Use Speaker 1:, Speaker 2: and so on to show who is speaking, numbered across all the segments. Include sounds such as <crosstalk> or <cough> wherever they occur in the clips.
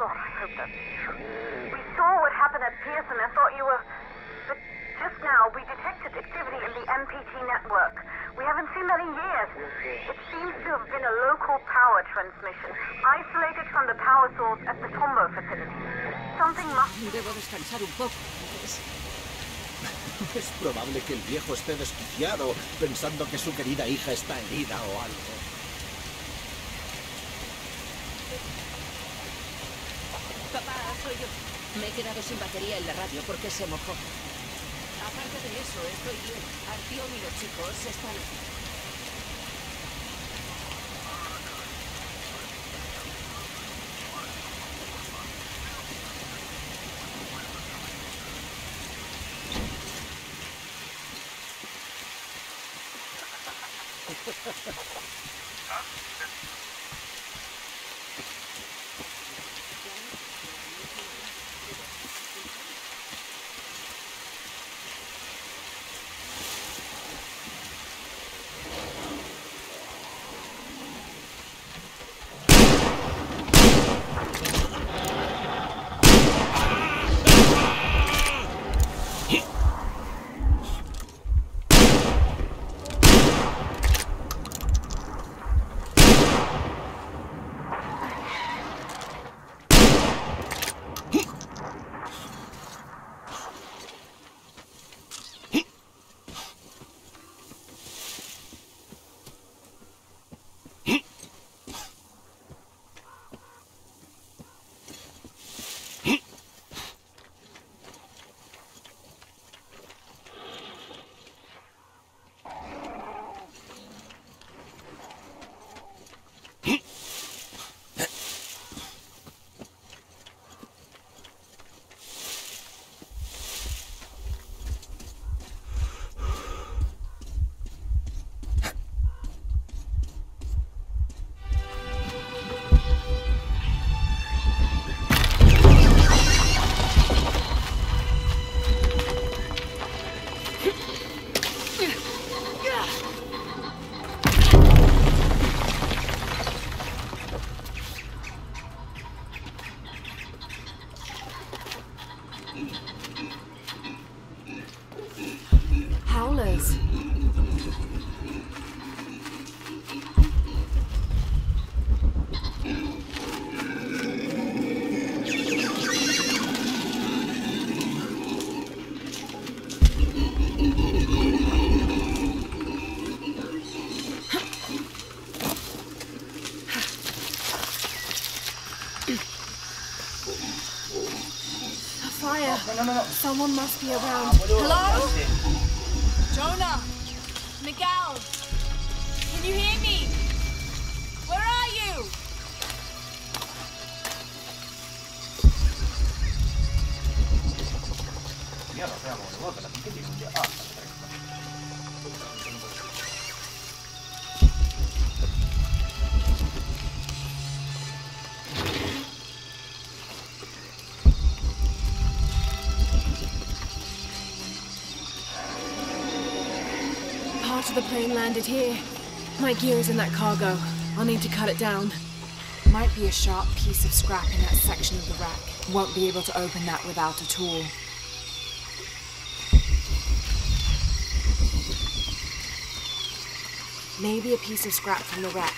Speaker 1: God, I hope that's true. We saw what happened at Pearson and thought you were... But just now, we detected activity in the MPT network. We haven't seen that in years. It seems to have been a local power transmission, isolated from the power source at the Tombo facility. Something must...
Speaker 2: Debo descansar un poco antes. <laughs>
Speaker 3: Es probable que el viejo esté desquiciado, pensando que su querida hija está herida o algo.
Speaker 2: Me he quedado sin batería en la radio porque se mojó. Aparte de eso, estoy bien. Artiom y los chicos están... <laughs>
Speaker 4: Howlers. A fire. Someone must be around. Hello?
Speaker 5: Jonah! Miguel! Can you hear me?
Speaker 4: Of the plane landed here. My gear is in that cargo. I'll need to cut it down. Might be a sharp piece of scrap in that section of the rack. Won't be able to open that without a tool. Maybe a piece of scrap from the wreck.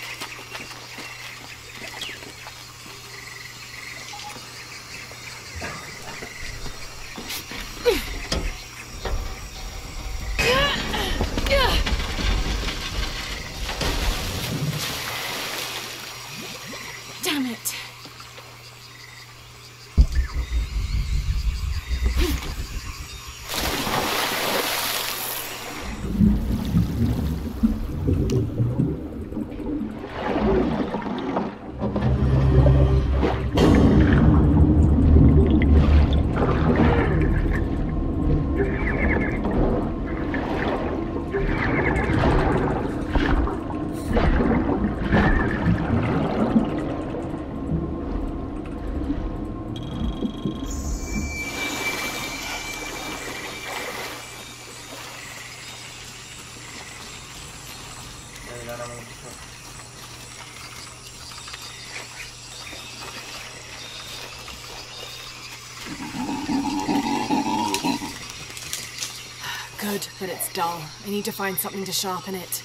Speaker 4: Good, but it's dull. I need to find something to sharpen it.